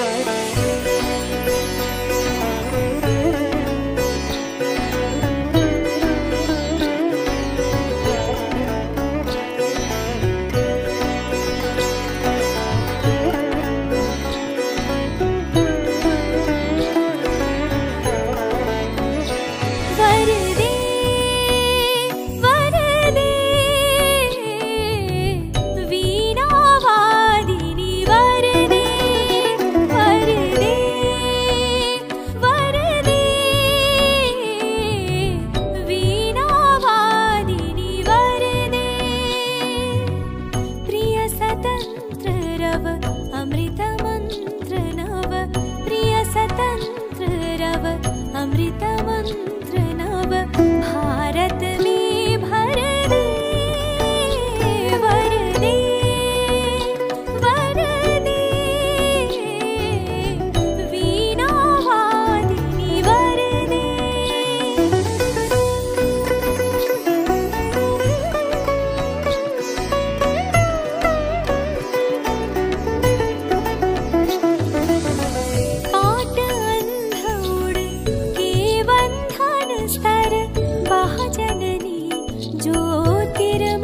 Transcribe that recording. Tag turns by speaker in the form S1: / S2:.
S1: You. kiram